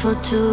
for two.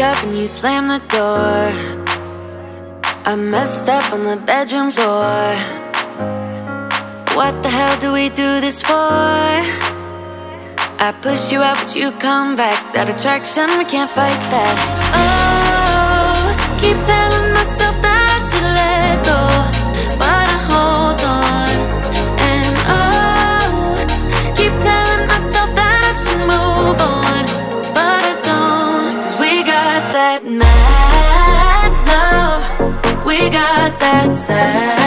Break up and you slam the door. I messed up on the bedroom floor. What the hell do we do this for? I push you out, but you come back. That attraction, we can't fight that. Oh, keep telling sad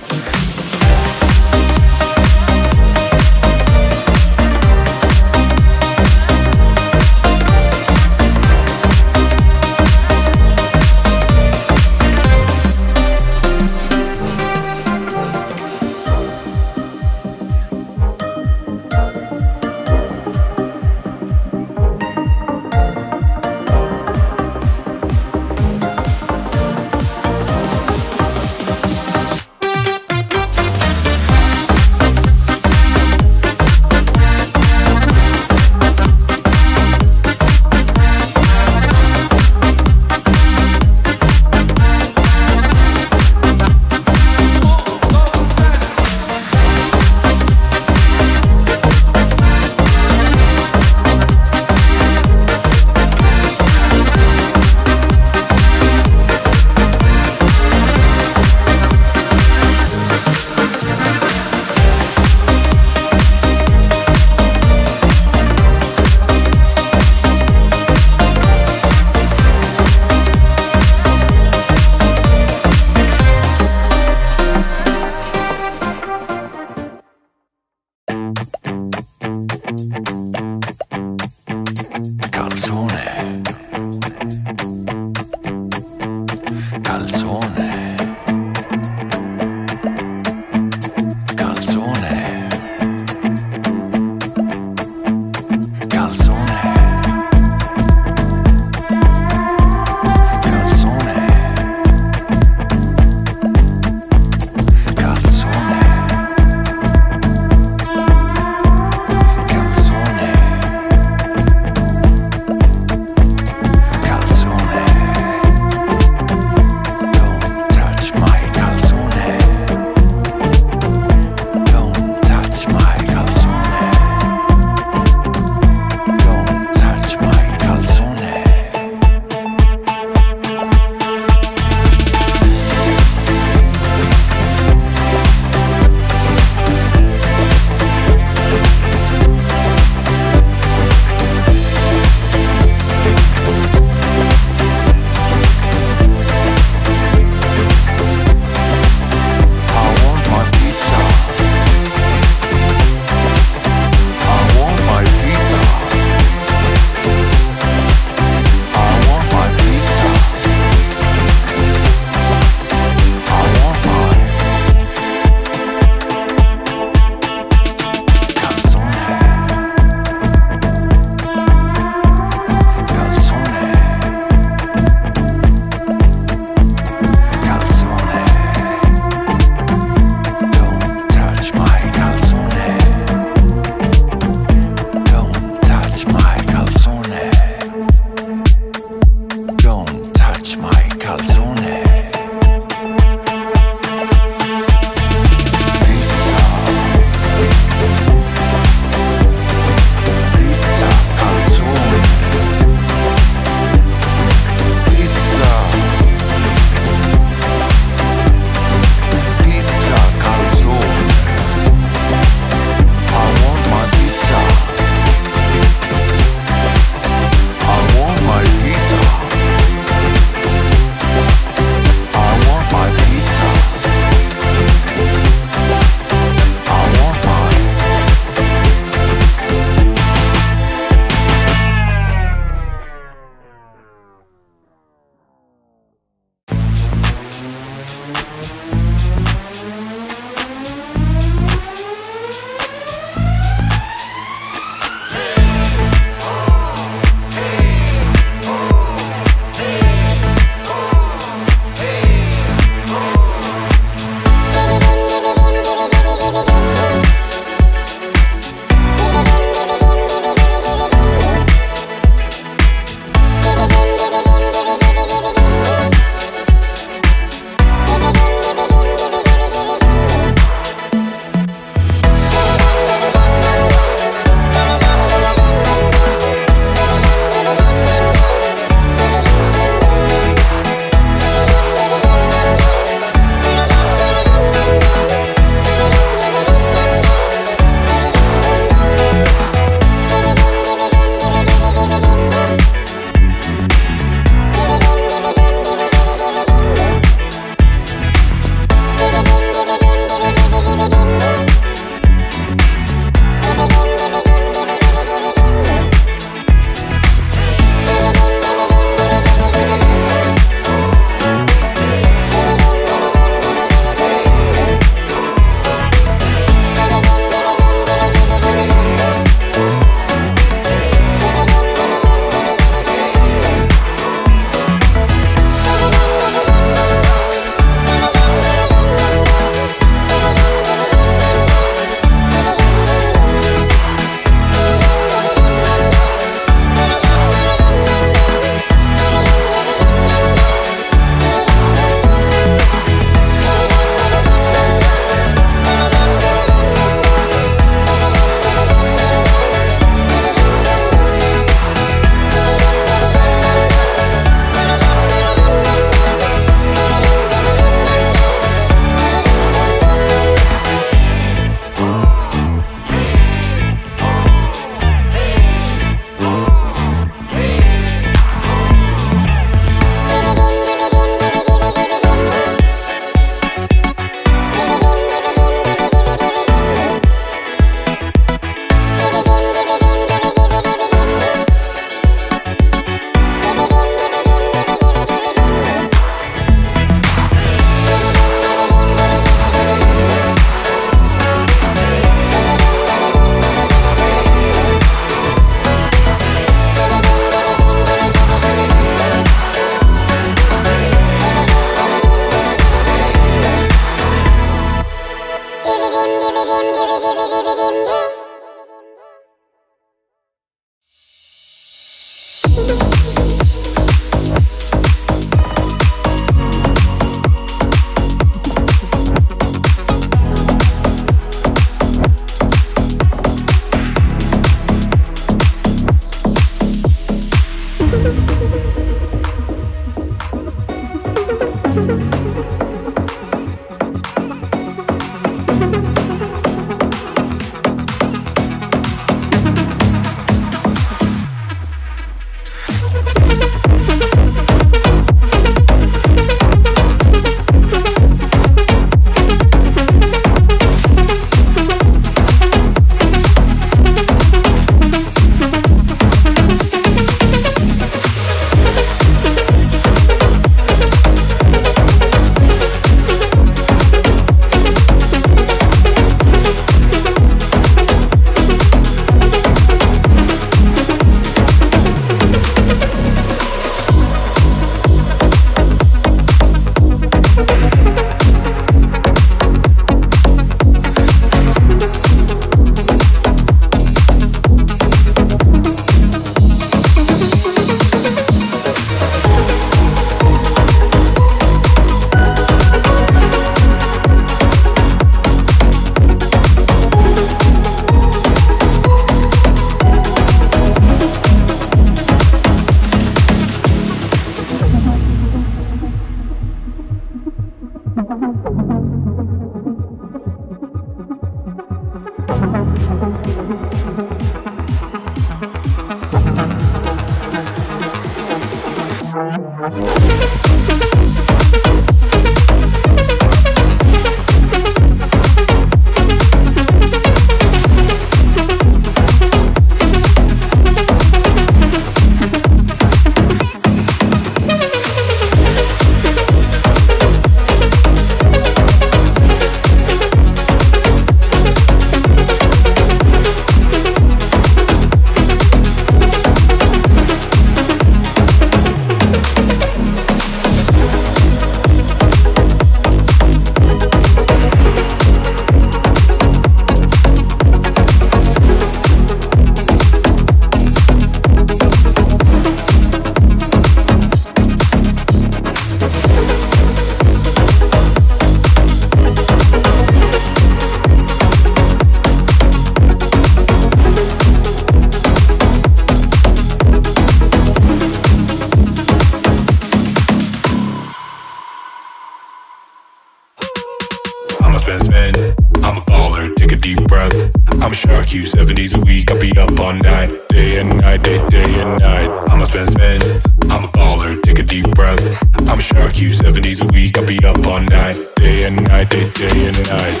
day and night, day, day and night.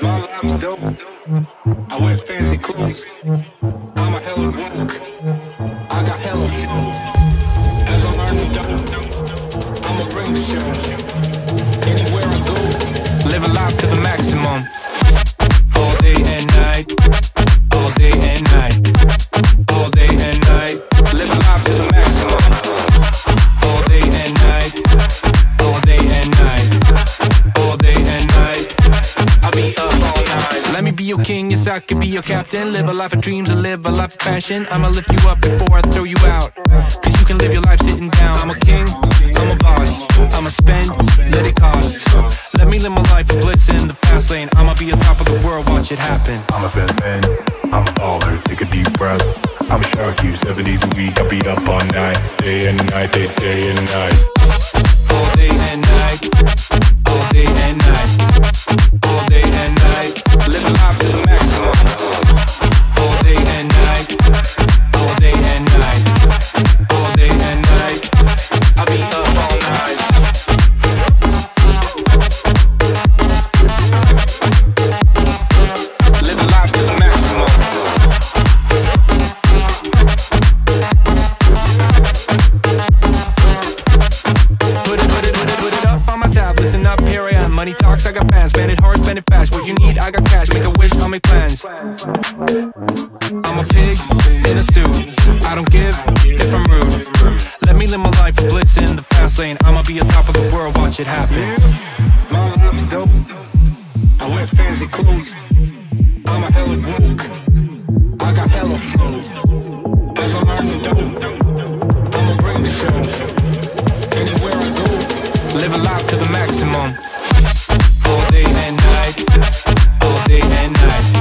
My life's dope. I wear fancy clothes. I'm a hella woke. I got hella flow. As I'm earning dough, I'ma bring the show. Anywhere I go, Live a life to the maximum. Your captain. Live a life of dreams and live a life of fashion. I'ma lift you up before I throw you out. Cause you can live your life sitting down. I'm a king, I'm a boss. I'ma spend, let it cost. Let me live my life of bliss in the fast lane. I'ma be on top of the world, watch it happen. I'm a best man. I'm a baller, take a deep breath. I'm a shark, you seven days a week. I'll be up all night, day and night, day, day and night. All day and night. All day and night. All day and night. Live a life to the maximum. What you need, I got cash. Make a wish, I'll make plans. I'm a pig in a suit. I don't give if I'm rude. Let me live my life of bliss in the fast lane. I'ma be on top of the world, watch it happen. My life's dope. I wear fancy clothes. I'm a hella woke. I got hella flow. As I'm earning dope. I'ma bring the show. Anywhere I go, Living life to the maximum. All day and night. All day and night.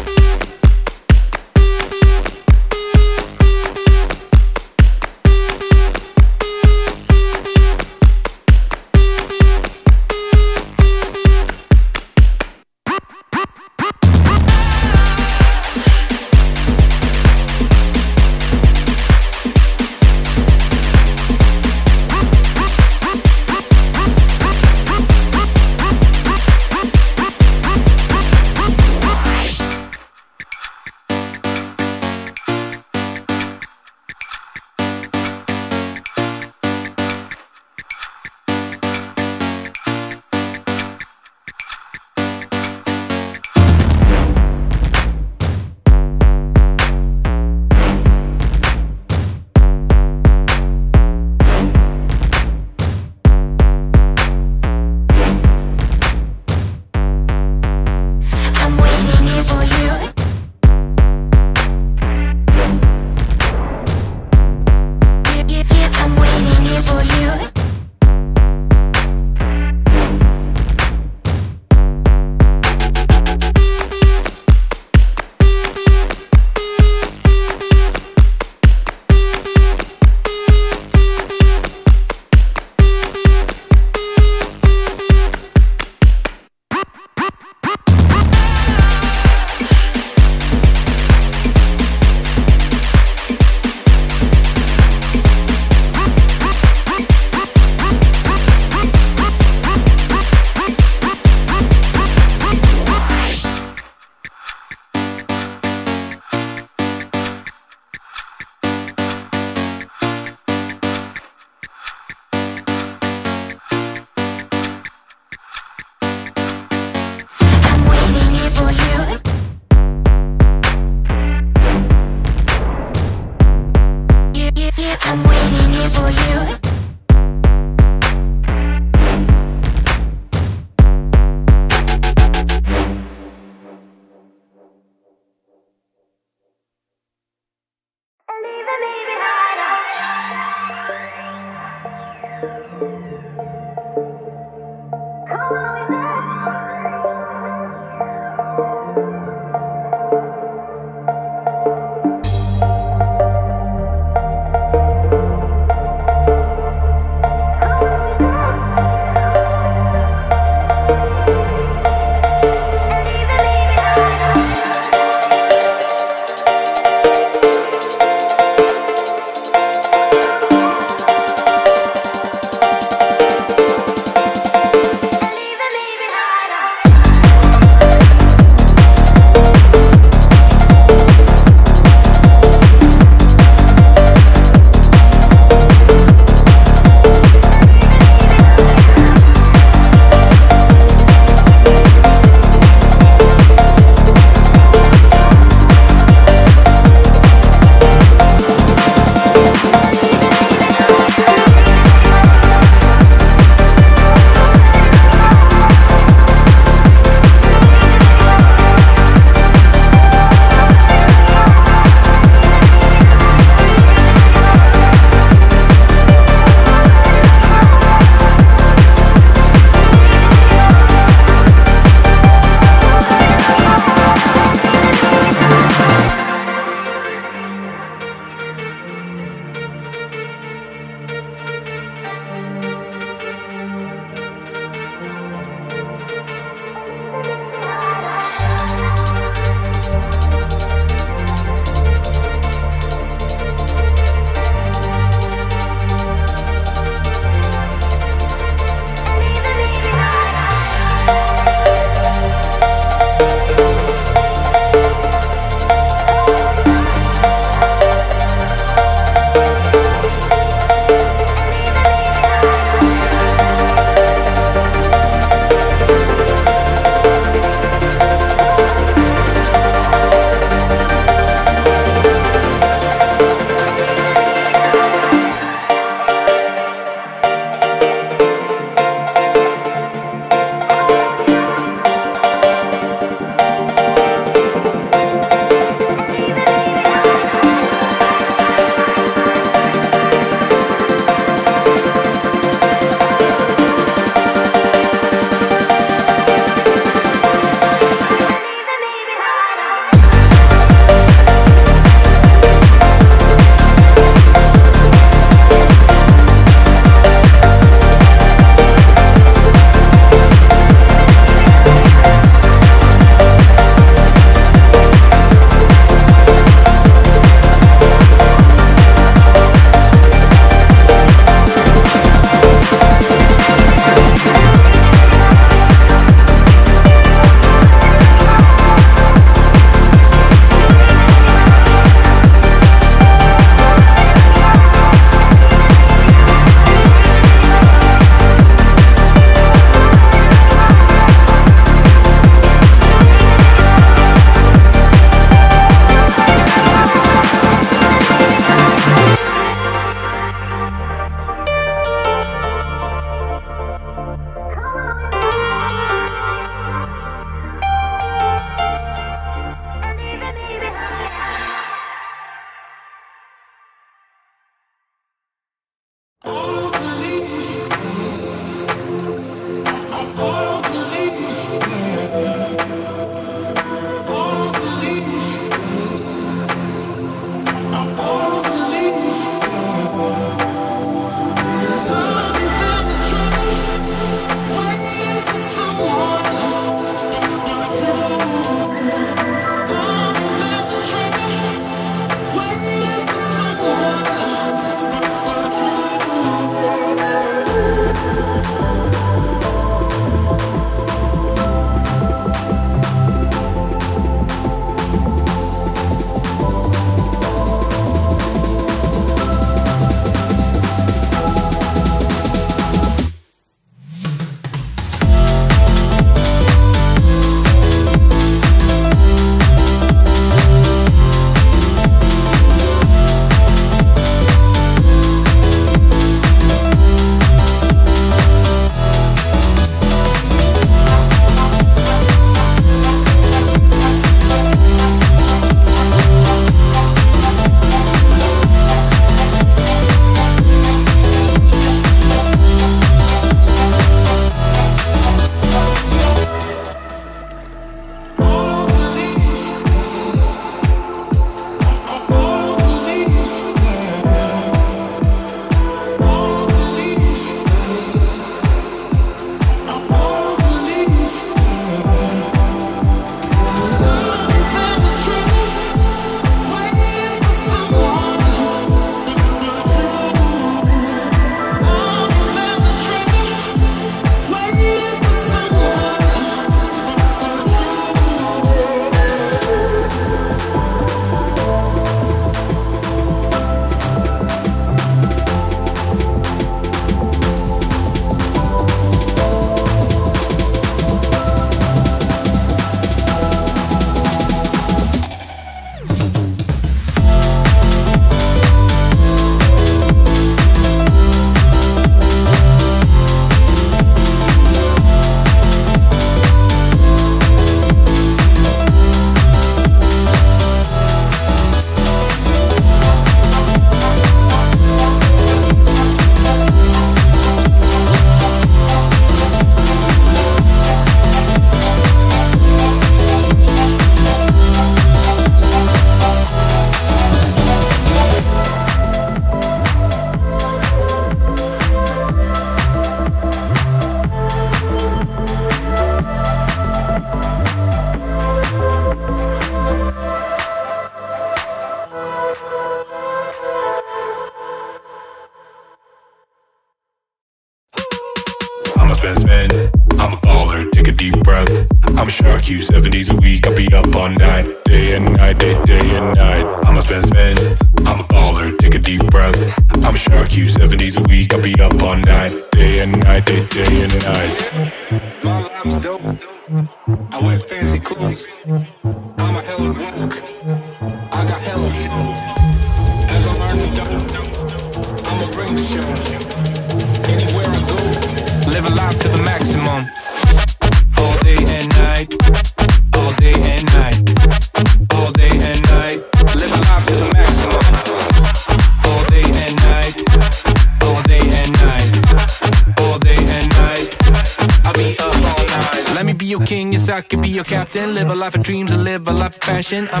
Life of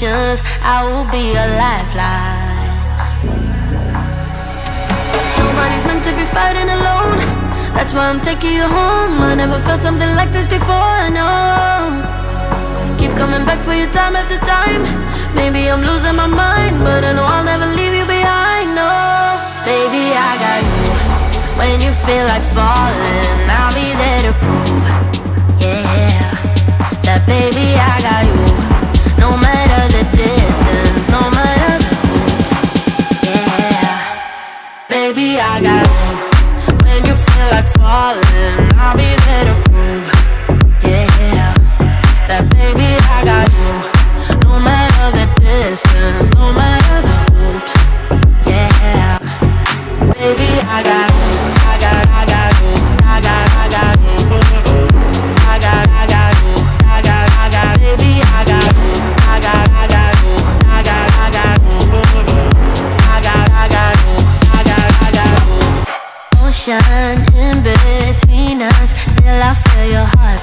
situations, I will be a lifeline. Nobody's meant to be fighting alone. That's why I'm taking you home. I never felt something like this before. I know. Keep coming back for your time after time. Maybe I'm losing my mind, but I know I'll never leave you behind. No, baby, I got you. When you feel like falling, I'll be there to prove. Yeah, that baby, I got you. No matter Yeah, baby, I got. When you feel like falling, I'll be there to prove. Yeah, that baby, I got you. No matter the distance, no matter the hoops. Yeah, baby, I got.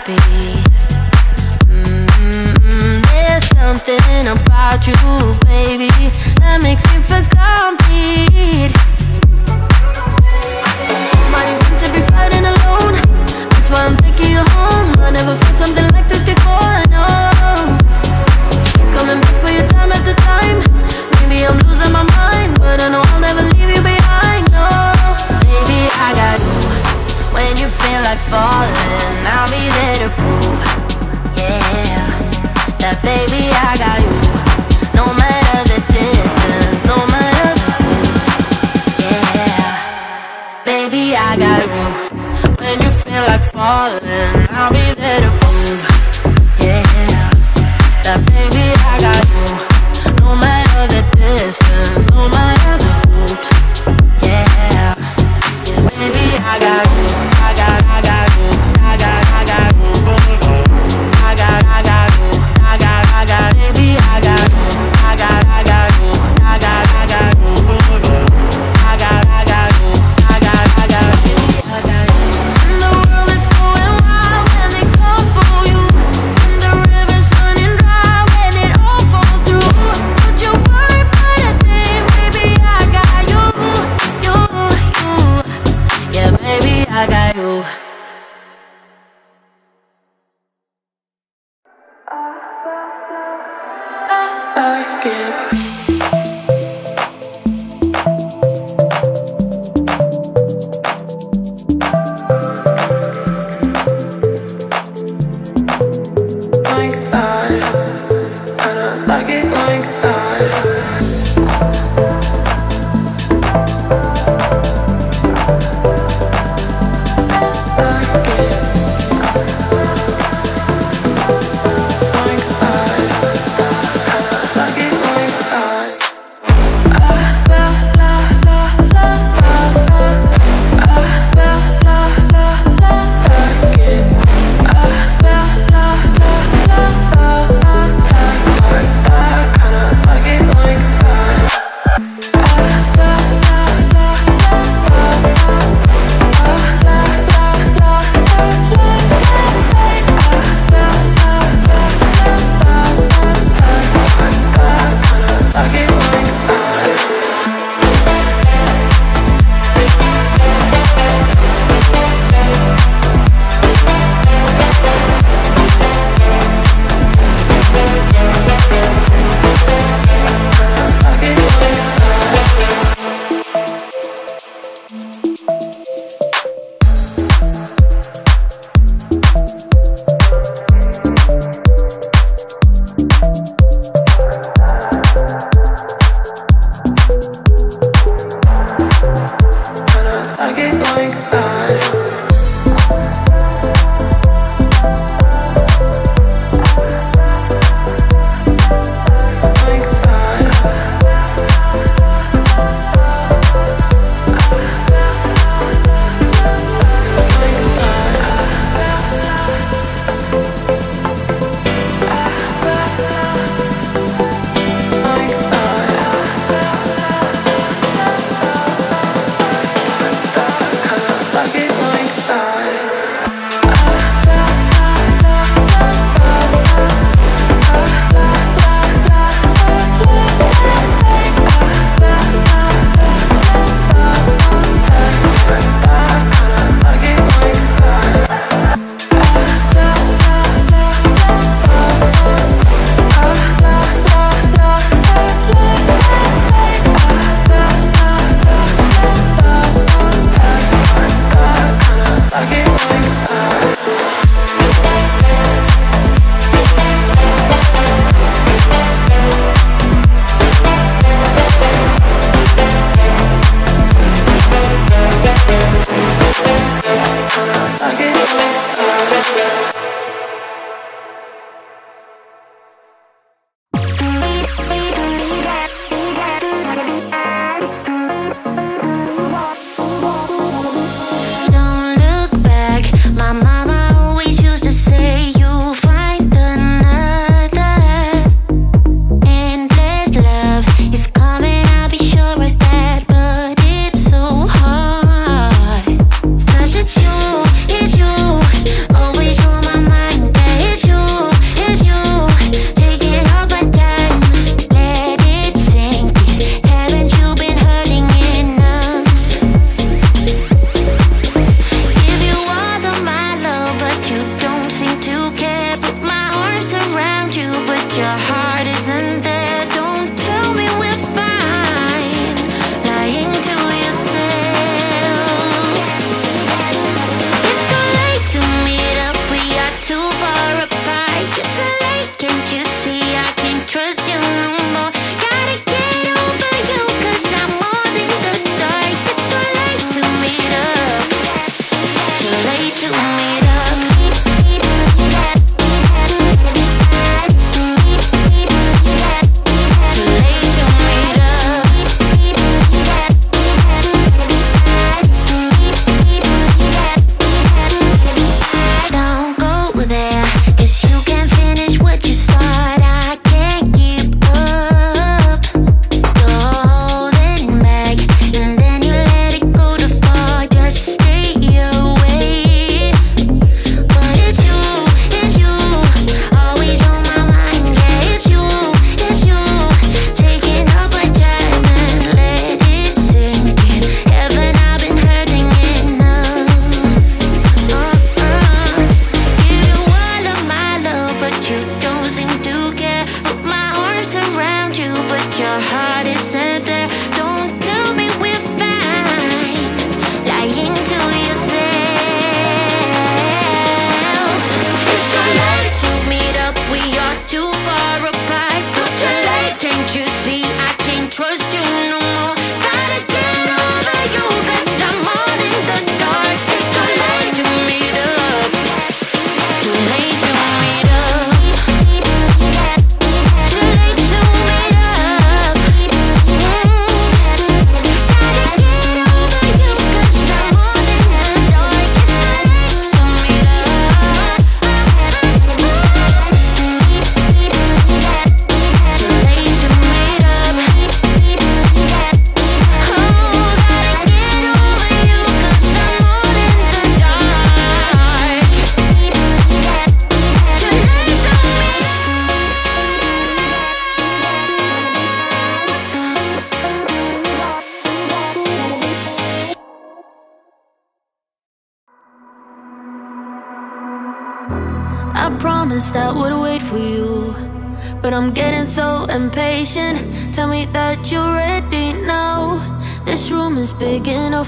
Heartbeat. Mm, there's something about you, baby, that makes me feel complete. Nobody's meant to be fighting alone. That's why I'm taking you home. I never felt something like this before. I know. Coming back for your time after time. Maybe I'm losing my mind, but I know I'll never leave you behind. When you feel like falling, I'll be there to prove. Yeah, that baby, I got you. No matter the distance, no matter the hoops. Yeah, baby, I got you. When you feel like falling, I'll be there to prove. Yeah, that baby, I got you. No matter the distance, no matter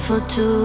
for two.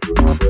Bye.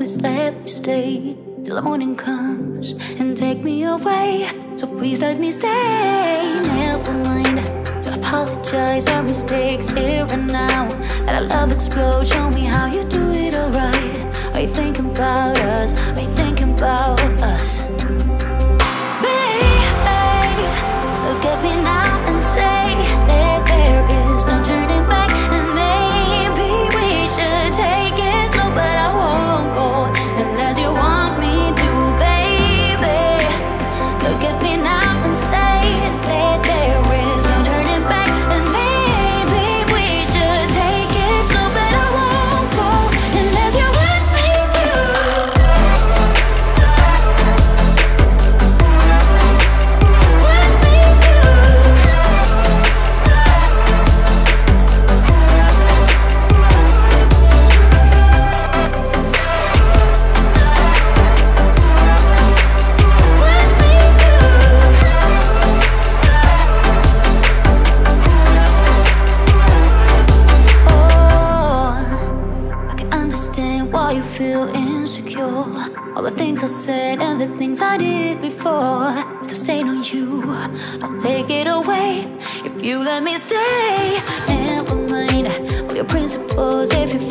please let me stay till the morning comes and take me away. So please let me stay. Never mind. Apologize our mistakes here and now. Let our love explode. Show me how you do it alright. Are you thinking about us? Are you thinking about us? baby? look at me now. You let me stay. Never mind. All your principles if you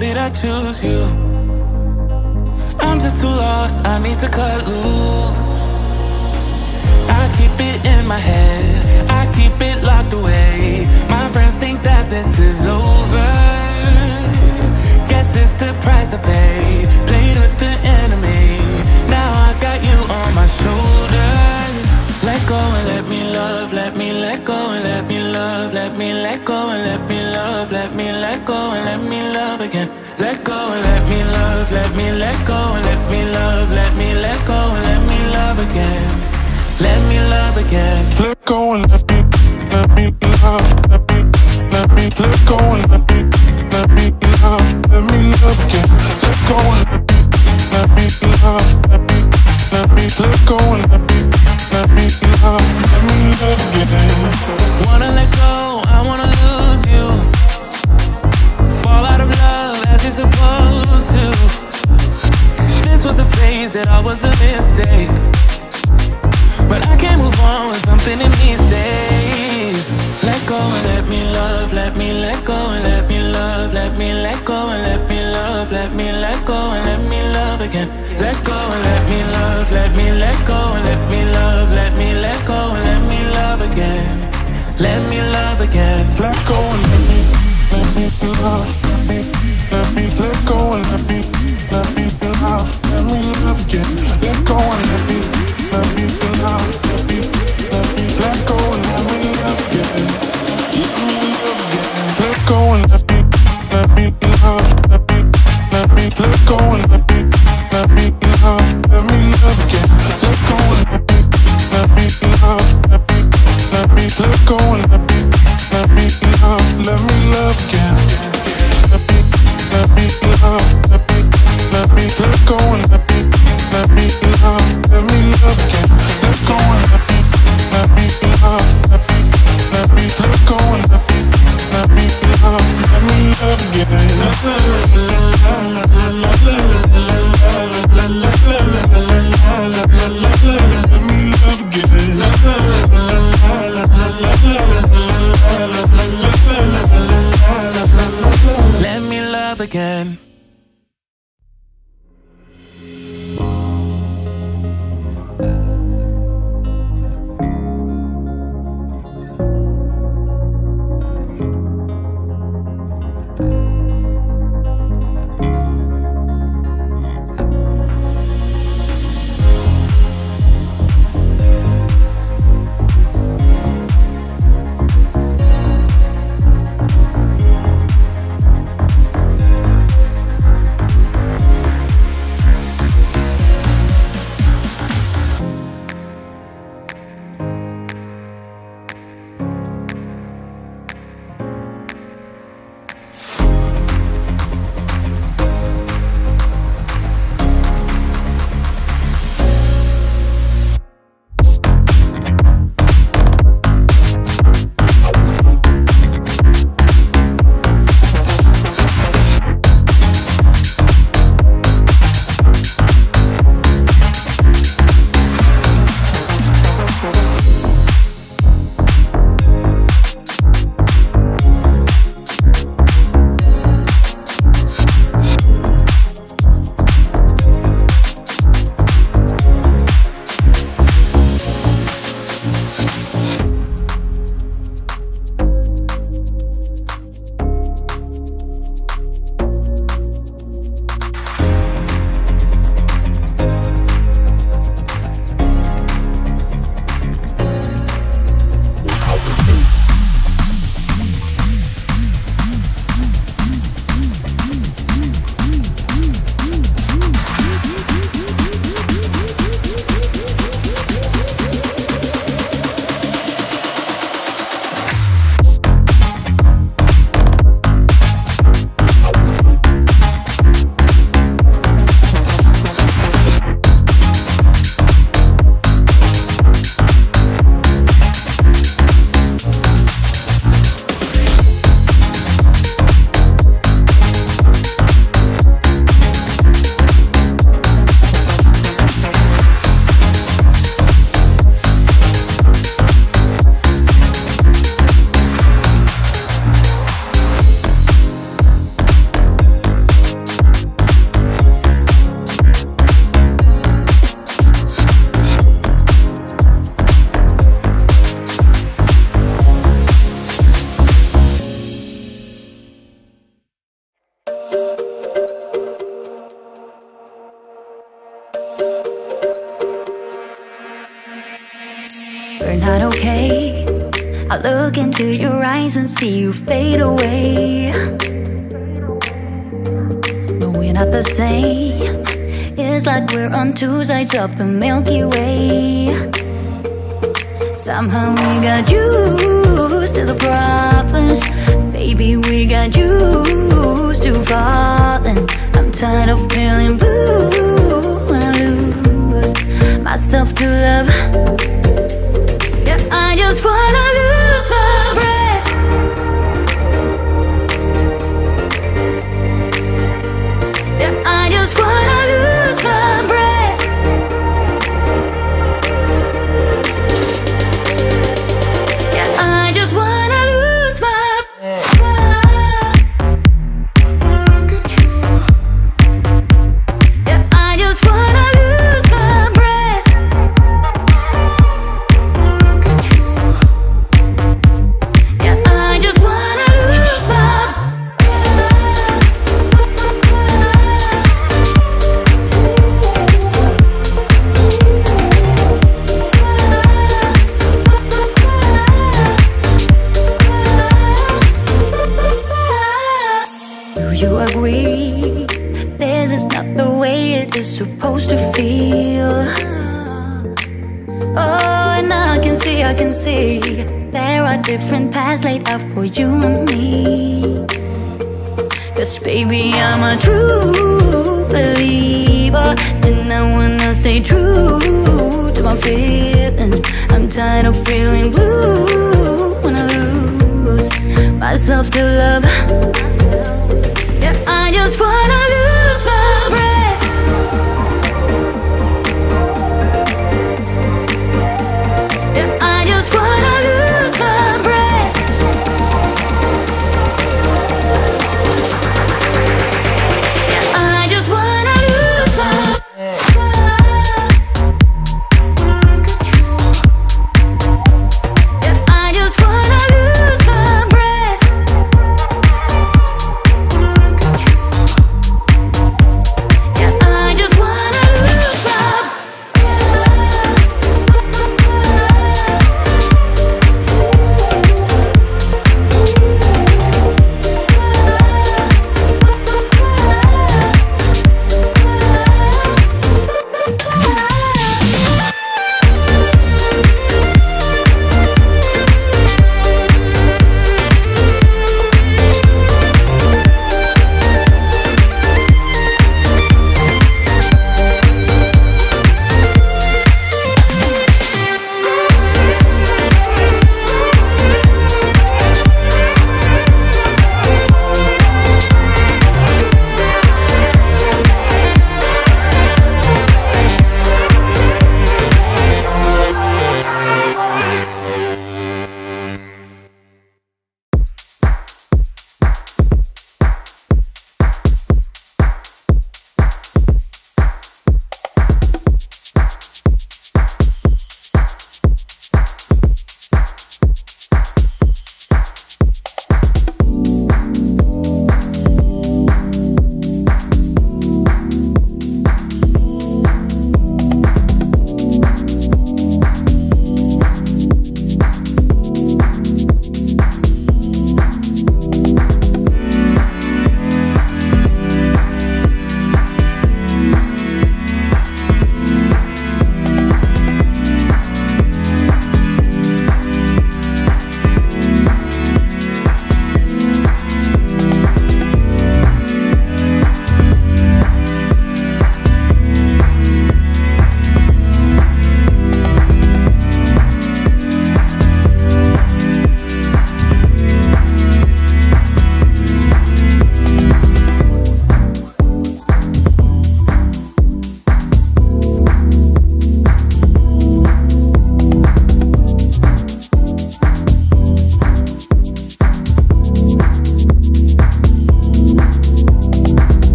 did I choose you?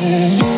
I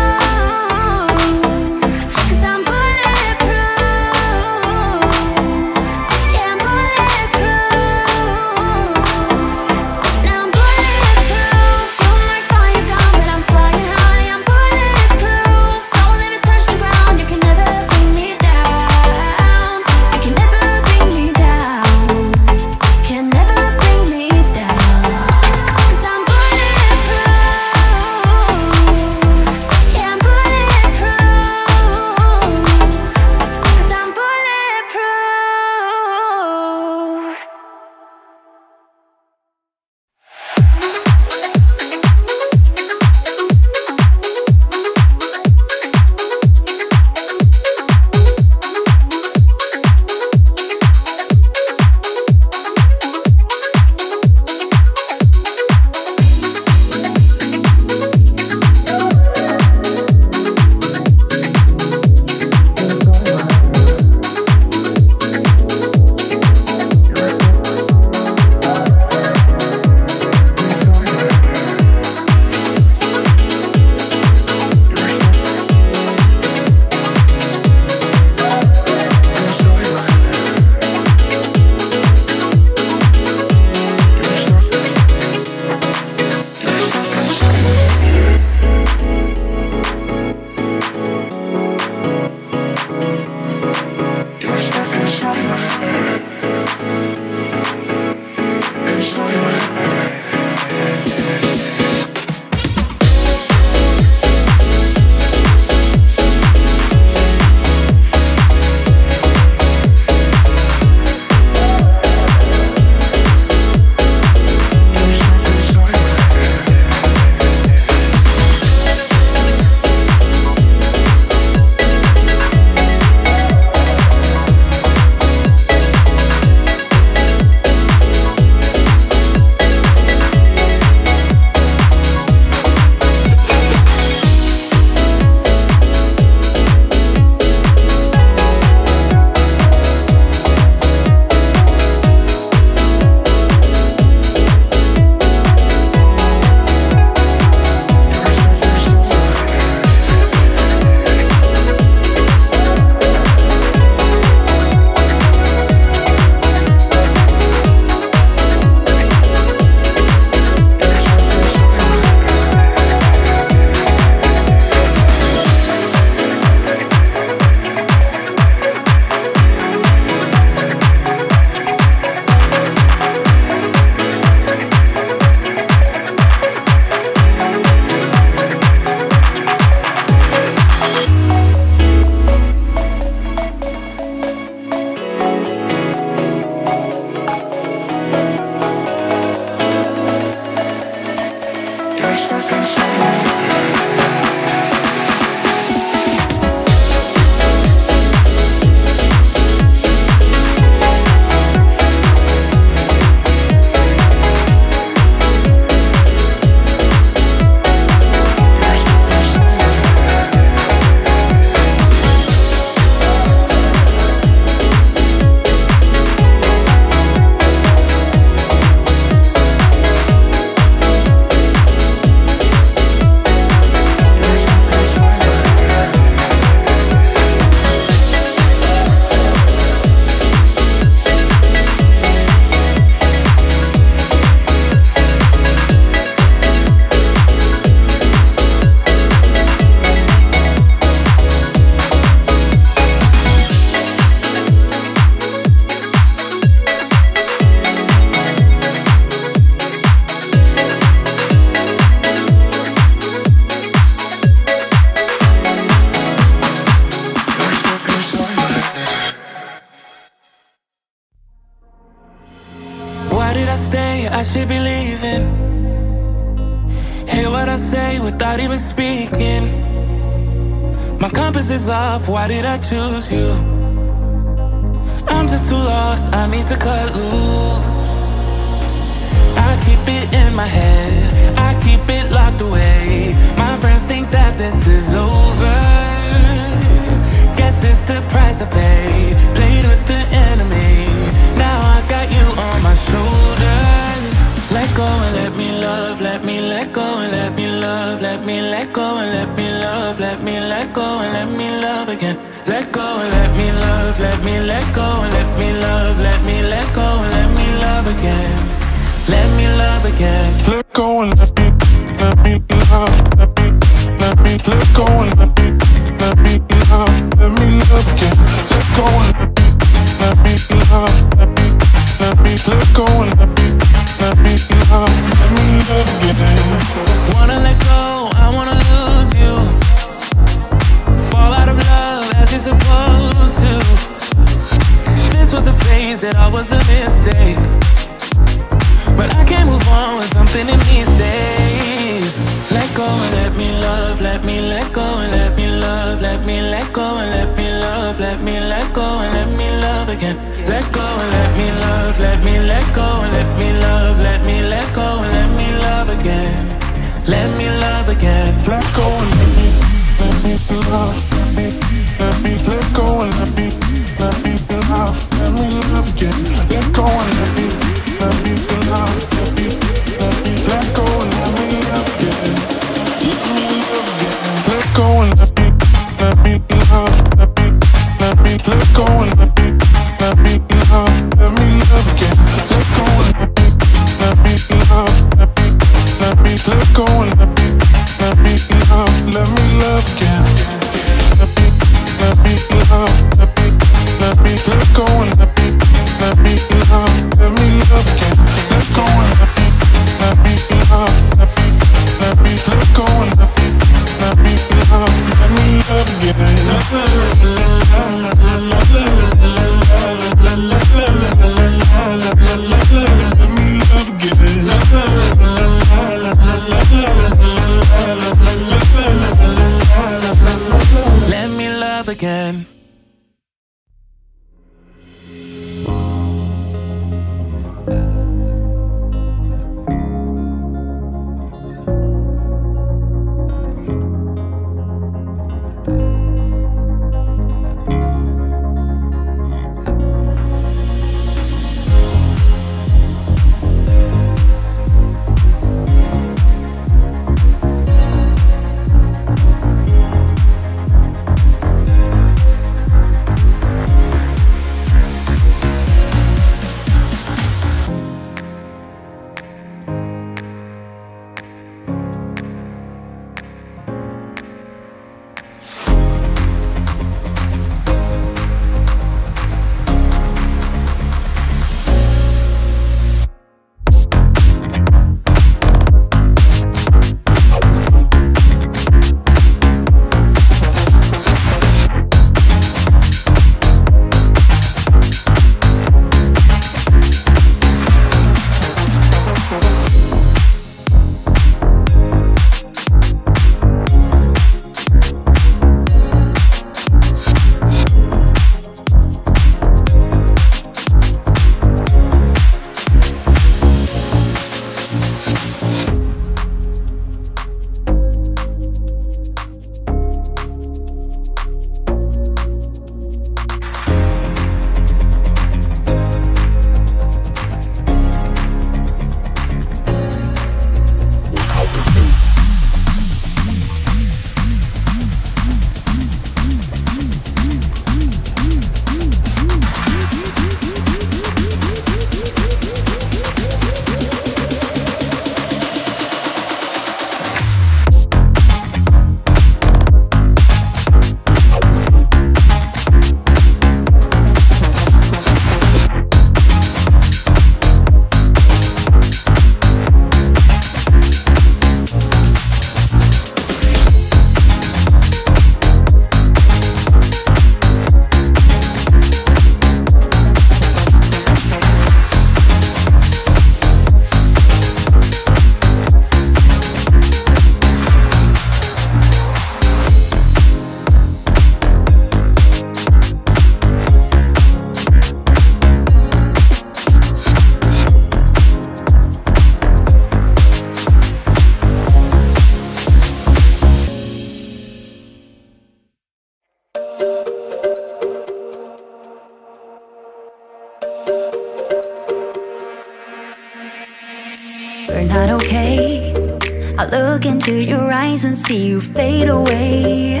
see you fade away.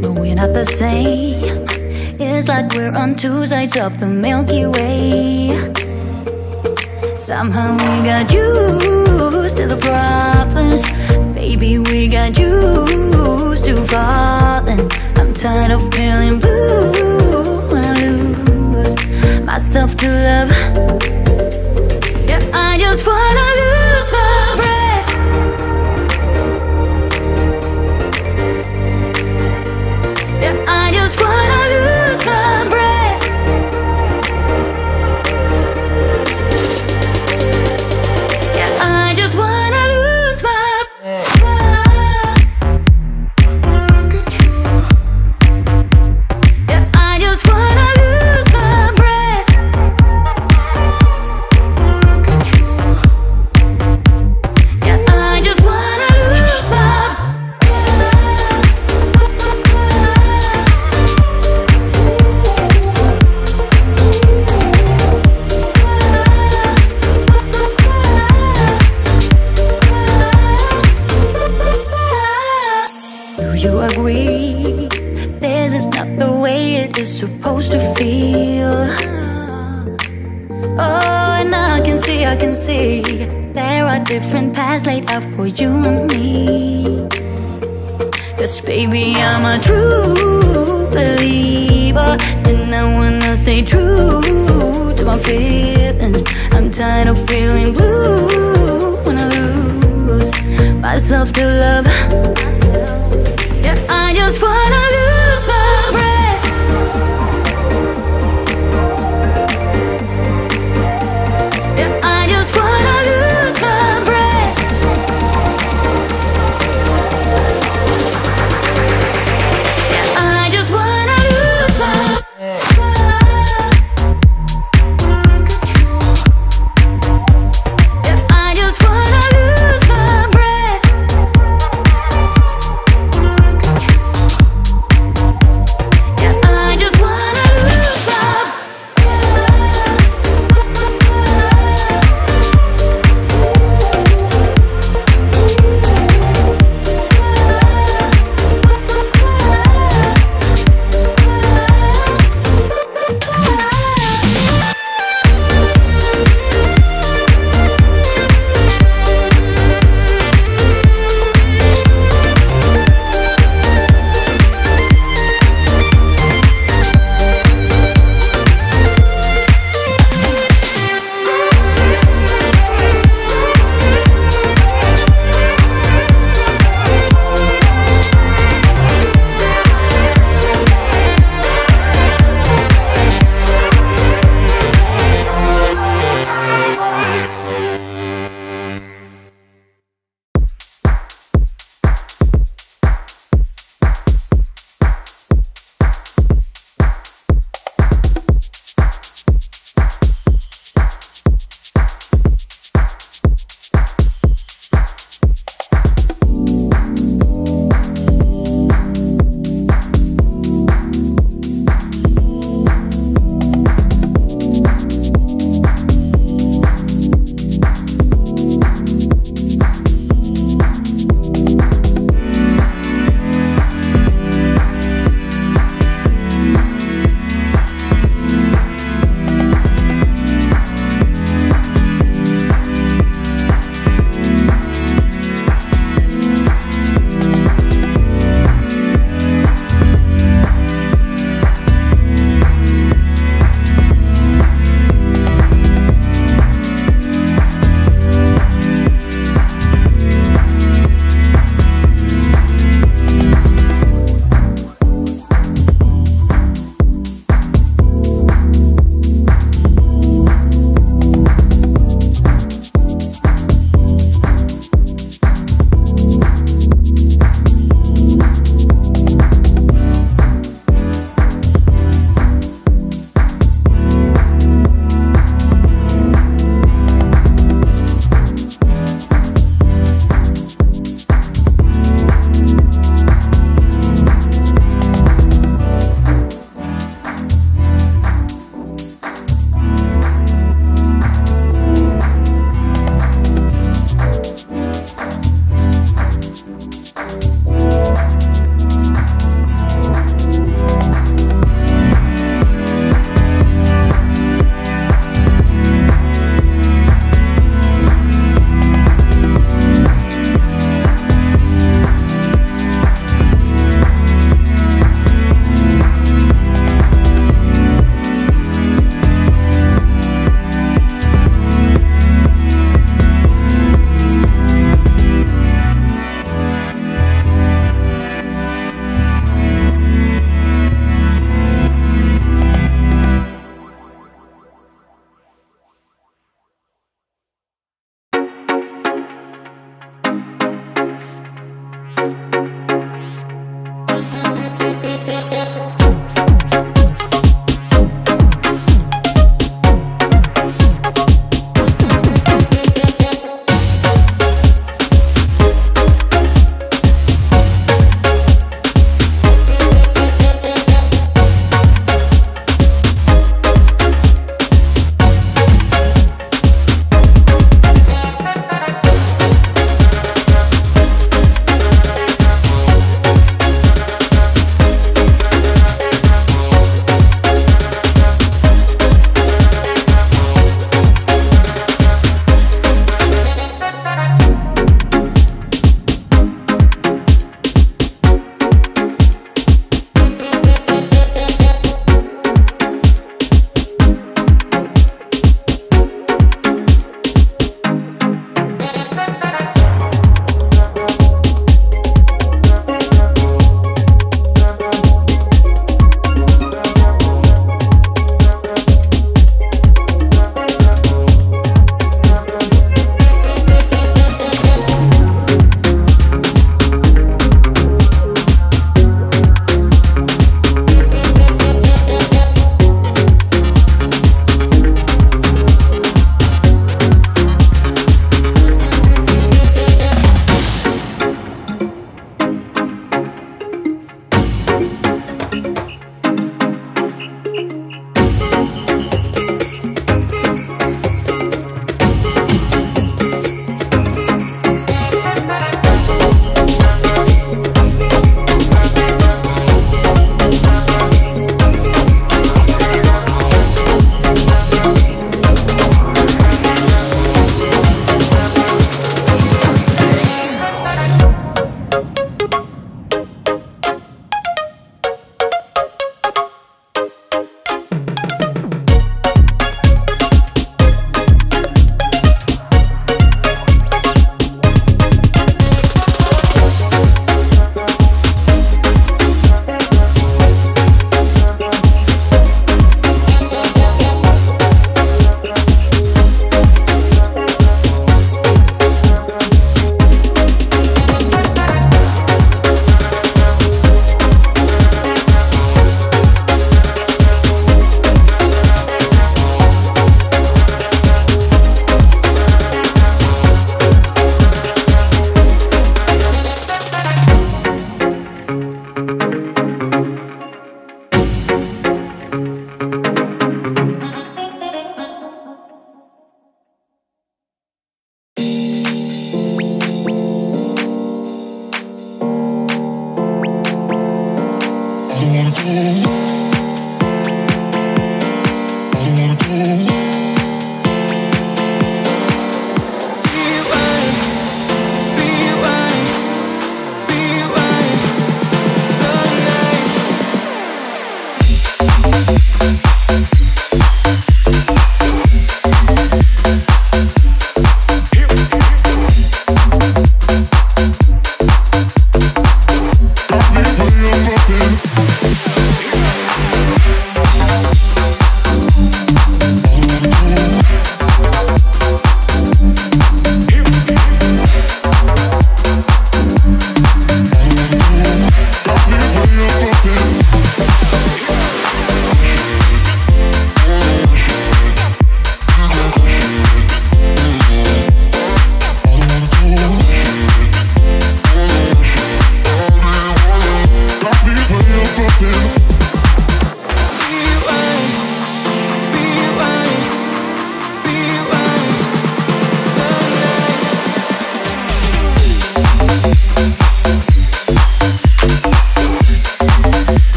But we're not the same. It's like we're on two sides of the Milky Way. Somehow we got used to the problems. Baby, we got used to falling. I'm tired of feeling blue when I lose myself to love. Yeah, I just wanna lose.